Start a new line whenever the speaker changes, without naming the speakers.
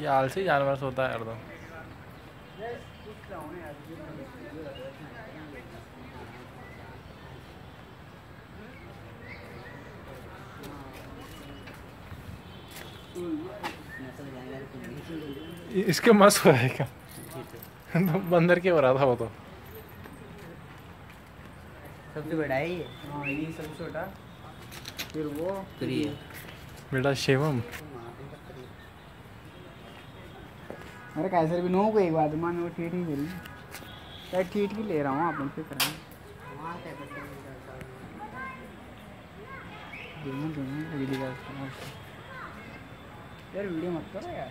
ये आलसी जानवर सोता है हरदम इसके मस्त हो है क्या? तो बंदर के हो रहा था वो तो।
सबसे बड़ा है ये।
हाँ ये सबसे छोटा। फिर वो
फिर ये
बेटा शिवम।
अरे कैसे भी नो को एक बात, मान वो ठीक नहीं मिली क्या ठीक ही ले रहा हूँ आप उनसे करा यार वीडियो मत करो यार।